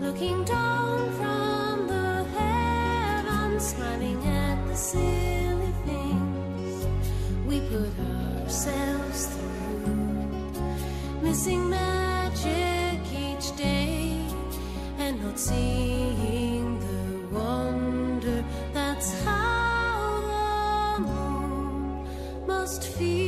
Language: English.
looking down from the heavens, smiling at the silly things we put ourselves through, missing magic each day and not seeing the wonder that's how the moon must feel.